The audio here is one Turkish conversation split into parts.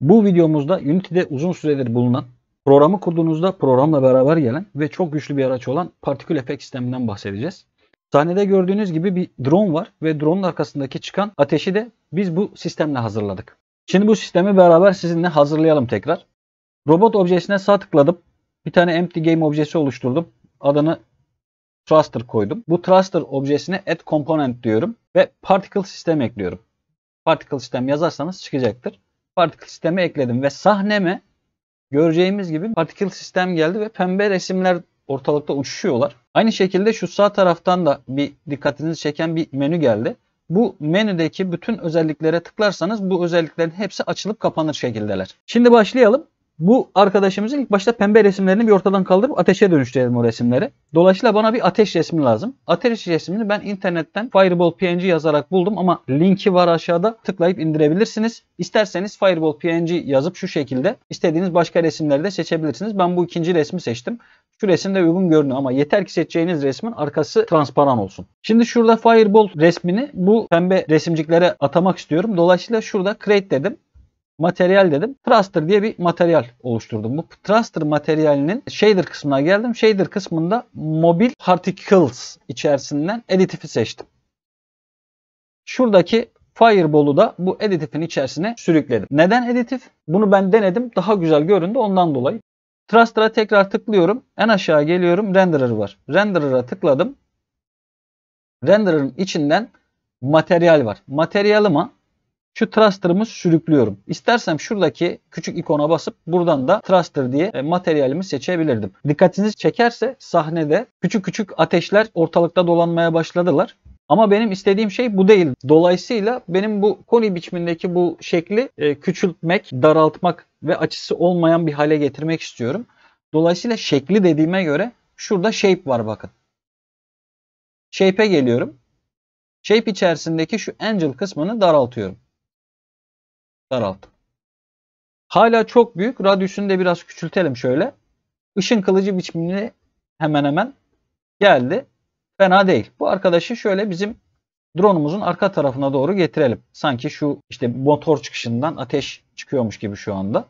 Bu videomuzda Unity'de uzun süredir bulunan, programı kurduğunuzda programla beraber gelen ve çok güçlü bir araç olan partikül efekt sisteminden bahsedeceğiz. Sahnede gördüğünüz gibi bir drone var ve drone'un arkasındaki çıkan ateşi de biz bu sistemle hazırladık. Şimdi bu sistemi beraber sizinle hazırlayalım tekrar. Robot objesine sağ tıkladım. Bir tane empty game objesi oluşturdum. Adını thruster koydum. Bu thruster objesine add component diyorum ve particle sistem ekliyorum. Particle sistem yazarsanız çıkacaktır. Particle sistemi ekledim ve sahneme göreceğimiz gibi particle sistem geldi ve pembe resimler ortalıkta uçuşuyorlar. Aynı şekilde şu sağ taraftan da bir dikkatinizi çeken bir menü geldi. Bu menüdeki bütün özelliklere tıklarsanız bu özelliklerin hepsi açılıp kapanır şekildeler. Şimdi başlayalım. Bu arkadaşımızın ilk başta pembe resimlerini bir ortadan kaldırıp ateşe dönüştürelim o resimleri. Dolayısıyla bana bir ateş resmi lazım. Ateş resmini ben internetten Fireball PNG yazarak buldum ama linki var aşağıda tıklayıp indirebilirsiniz. İsterseniz Fireball PNG yazıp şu şekilde istediğiniz başka resimleri de seçebilirsiniz. Ben bu ikinci resmi seçtim. Şu resimde uygun görünüyor ama yeter ki seçeceğiniz resmin arkası transparan olsun. Şimdi şurada Fireball resmini bu pembe resimciklere atamak istiyorum. Dolayısıyla şurada create dedim materyal dedim. Thruster diye bir materyal oluşturdum. Bu Thruster materyalinin shader kısmına geldim. Shader kısmında Mobile Particles içerisinden editifi seçtim. Şuradaki Fireball'u da bu editifin içerisine sürükledim. Neden editif? Bunu ben denedim. Daha güzel göründü ondan dolayı. Thruster'a tekrar tıklıyorum. En aşağı geliyorum. Renderer var. Renderer'a tıkladım. Renderer'ın içinden materyal var. Materyalıma şu thruster'ımı sürüklüyorum. İstersem şuradaki küçük ikona basıp buradan da thruster diye e, materyalimi seçebilirdim. Dikkatinizi çekerse sahnede küçük küçük ateşler ortalıkta dolanmaya başladılar. Ama benim istediğim şey bu değil. Dolayısıyla benim bu koni biçimindeki bu şekli e, küçültmek, daraltmak ve açısı olmayan bir hale getirmek istiyorum. Dolayısıyla şekli dediğime göre şurada shape var bakın. Shape'e geliyorum. Shape içerisindeki şu angel kısmını daraltıyorum daralttım. Hala çok büyük. Radyüsünü de biraz küçültelim şöyle. Işın kılıcı biçimini hemen hemen geldi. Fena değil. Bu arkadaşı şöyle bizim drone'umuzun arka tarafına doğru getirelim. Sanki şu işte motor çıkışından ateş çıkıyormuş gibi şu anda.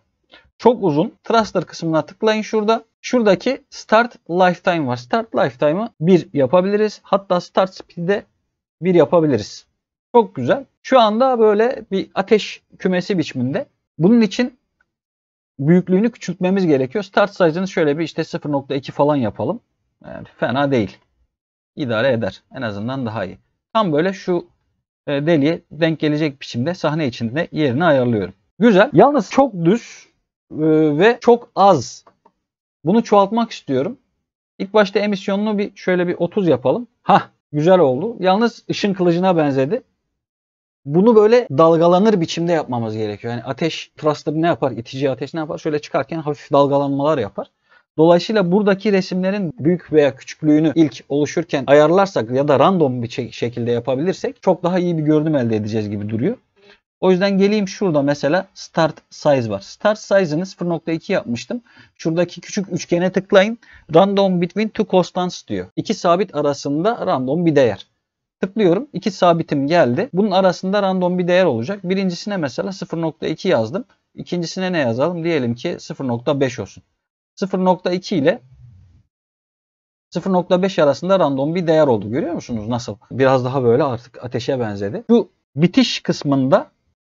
Çok uzun. Thruster kısmına tıklayın şurada. Şuradaki Start Lifetime var. Start Lifetime'ı 1 yapabiliriz. Hatta Start Speed'de 1 yapabiliriz. Çok güzel. Şu anda böyle bir ateş kümesi biçiminde. Bunun için büyüklüğünü küçültmemiz gerekiyor. Start size'ını şöyle bir işte 0.2 falan yapalım. Yani fena değil. İdare eder. En azından daha iyi. Tam böyle şu e, deliğe denk gelecek biçimde sahne içinde yerini ayarlıyorum. Güzel. Yalnız çok düz e, ve çok az. Bunu çoğaltmak istiyorum. İlk başta emisyonunu bir şöyle bir 30 yapalım. Ha, güzel oldu. Yalnız ışın kılıcına benzedi bunu böyle dalgalanır biçimde yapmamız gerekiyor. Yani ateş thruster ne yapar? İtici ateş ne yapar? Şöyle çıkarken hafif dalgalanmalar yapar. Dolayısıyla buradaki resimlerin büyük veya küçüklüğünü ilk oluşurken ayarlarsak ya da random bir şekilde yapabilirsek çok daha iyi bir görünüm elde edeceğiz gibi duruyor. O yüzden geleyim şurada mesela start size var. Start size'ını 0.2 yapmıştım. Şuradaki küçük üçgene tıklayın. Random between two constants diyor. İki sabit arasında random bir değer. Tıklıyorum. İki sabitim geldi. Bunun arasında random bir değer olacak. Birincisine mesela 0.2 yazdım. İkincisine ne yazalım? Diyelim ki 0.5 olsun. 0.2 ile 0.5 arasında random bir değer oldu. Görüyor musunuz nasıl? Biraz daha böyle artık ateşe benzedi. Şu bitiş kısmında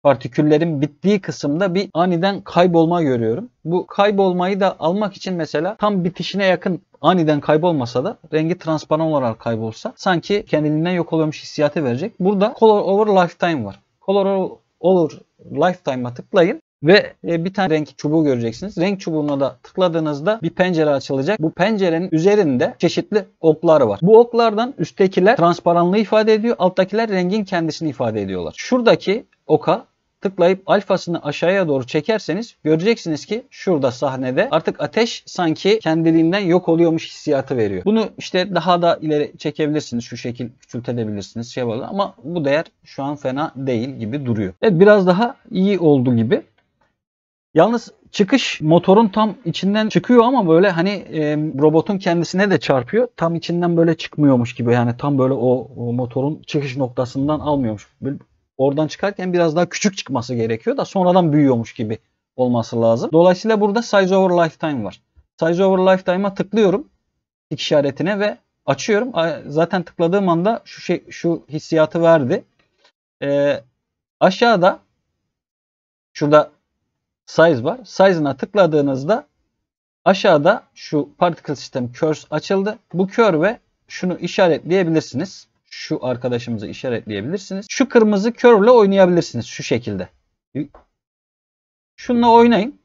partiküllerin bittiği kısımda bir aniden kaybolma görüyorum. Bu kaybolmayı da almak için mesela tam bitişine yakın aniden kaybolmasa da rengi transparan olarak kaybolsa sanki kendiliğinden yok oluyormuş hissiyatı verecek. Burada Color Over Lifetime var. Color Over Lifetime'a tıklayın ve e, bir tane renk çubuğu göreceksiniz. Renk çubuğuna da tıkladığınızda bir pencere açılacak. Bu pencerenin üzerinde çeşitli oklar var. Bu oklardan üsttekiler transparanlığı ifade ediyor. Alttakiler rengin kendisini ifade ediyorlar. Şuradaki oka tıklayıp alfasını aşağıya doğru çekerseniz göreceksiniz ki şurada sahnede artık ateş sanki kendiliğinden yok oluyormuş hissiyatı veriyor. Bunu işte daha da ileri çekebilirsiniz. Şu şekil küçültebilirsiniz. Şey var ama bu değer şu an fena değil gibi duruyor. Evet biraz daha iyi oldu gibi. Yalnız çıkış motorun tam içinden çıkıyor ama böyle hani e, robotun kendisine de çarpıyor. Tam içinden böyle çıkmıyormuş gibi yani tam böyle o, o motorun çıkış noktasından almıyormuş. Böyle oradan çıkarken biraz daha küçük çıkması gerekiyor da sonradan büyüyormuş gibi olması lazım. Dolayısıyla burada size over lifetime var. Size over lifetime'a tıklıyorum tik işaretine ve açıyorum. Zaten tıkladığım anda şu şey şu hissiyatı verdi. Ee, aşağıda şurada size var. Size'ına tıkladığınızda aşağıda şu particle system curse açıldı. Bu curve şunu işaretleyebilirsiniz. Şu arkadaşımızı işaretleyebilirsiniz. Şu kırmızı ile oynayabilirsiniz şu şekilde. Şununla oynayın.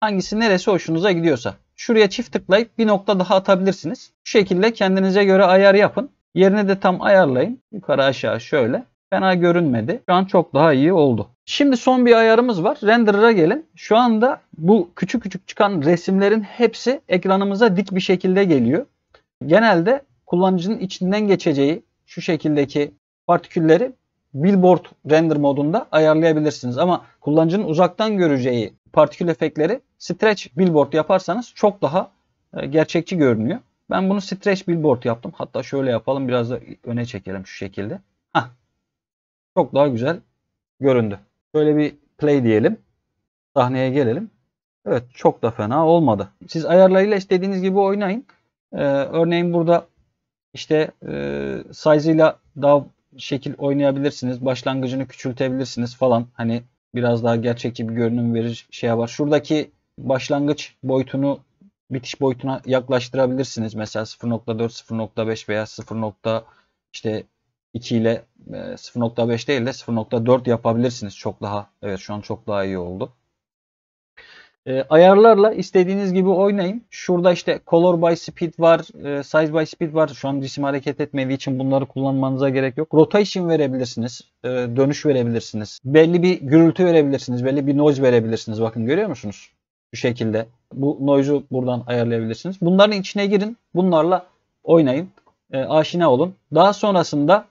Hangisi neresi hoşunuza gidiyorsa. Şuraya çift tıklayıp bir nokta daha atabilirsiniz. Bu şekilde kendinize göre ayar yapın. Yerini de tam ayarlayın. Yukarı aşağı şöyle. Fena görünmedi. Şu an çok daha iyi oldu. Şimdi son bir ayarımız var. Renderer'a gelin. Şu anda bu küçük küçük çıkan resimlerin hepsi ekranımıza dik bir şekilde geliyor. Genelde kullanıcının içinden geçeceği şu şekildeki partikülleri billboard render modunda ayarlayabilirsiniz. Ama kullanıcının uzaktan göreceği partikül efektleri stretch billboard yaparsanız çok daha e, gerçekçi görünüyor. Ben bunu stretch billboard yaptım. Hatta şöyle yapalım biraz da öne çekelim şu şekilde. Hah. Çok daha güzel göründü. Şöyle bir play diyelim. Sahneye gelelim. Evet çok da fena olmadı. Siz ayarlarıyla istediğiniz gibi oynayın. Ee, örneğin burada işte e, size'ıyla daha şekil oynayabilirsiniz. Başlangıcını küçültebilirsiniz falan. Hani biraz daha gerçekçi bir görünüm verir şey var. Şuradaki başlangıç boyutunu bitiş boyutuna yaklaştırabilirsiniz. Mesela 0.4, 0.5 veya 0. işte 2 ile 0.5 e, değil de 0.4 yapabilirsiniz. Çok daha evet şu an çok daha iyi oldu. E, ayarlarla istediğiniz gibi oynayın. Şurada işte color by speed var, e, size by speed var. Şu an cisim hareket etmediği için bunları kullanmanıza gerek yok. Rotation verebilirsiniz, e, dönüş verebilirsiniz. Belli bir gürültü verebilirsiniz, belli bir noise verebilirsiniz. Bakın görüyor musunuz? Şu şekilde. Bu noise'u buradan ayarlayabilirsiniz. Bunların içine girin. Bunlarla oynayın. E, aşina olun. Daha sonrasında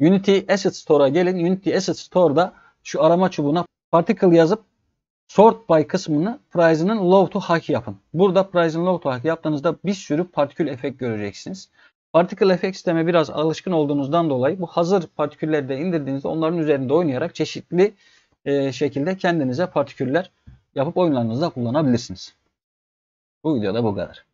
Unity Asset Store'a gelin. Unity Asset Store'da şu arama çubuğuna particle yazıp Sort by kısmını price'ının low to high yapın. Burada price'ın low to high yaptığınızda bir sürü partikül efekt göreceksiniz. Particle efekt sisteme biraz alışkın olduğunuzdan dolayı bu hazır partikülleri de indirdiğinizde onların üzerinde oynayarak çeşitli e, şekilde kendinize partiküller yapıp oyunlarınızda kullanabilirsiniz. Bu videoda bu kadar.